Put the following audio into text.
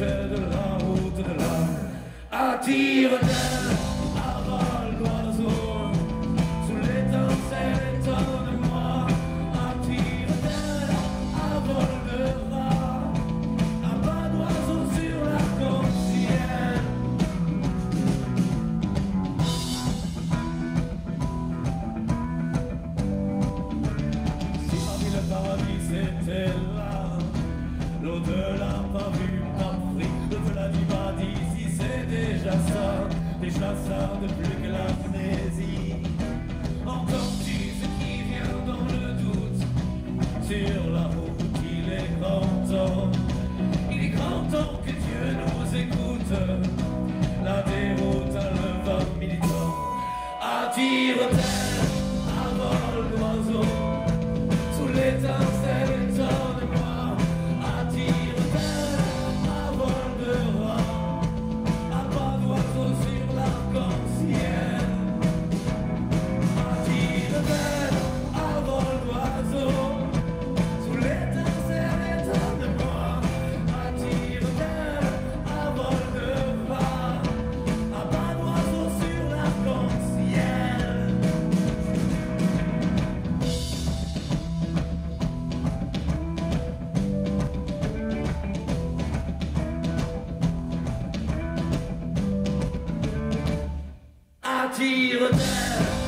de la route de. Attire-t-elle d'oiseau sous. Attire-t-elle à vol de rat un pas d'oiseau sur l'arc-en-ciel. Si parmi le paradis c'était là, l'au-delà pas vu, ça de plus que l'amnésie. Entends-tu ce qui vient dans le doute Sur la route il est grand temps, il est grand temps que Dieu nous écoute. La déroute à vin militant attire-t-elle à vol d'oiseau sous l'étincelle Attire-t-elle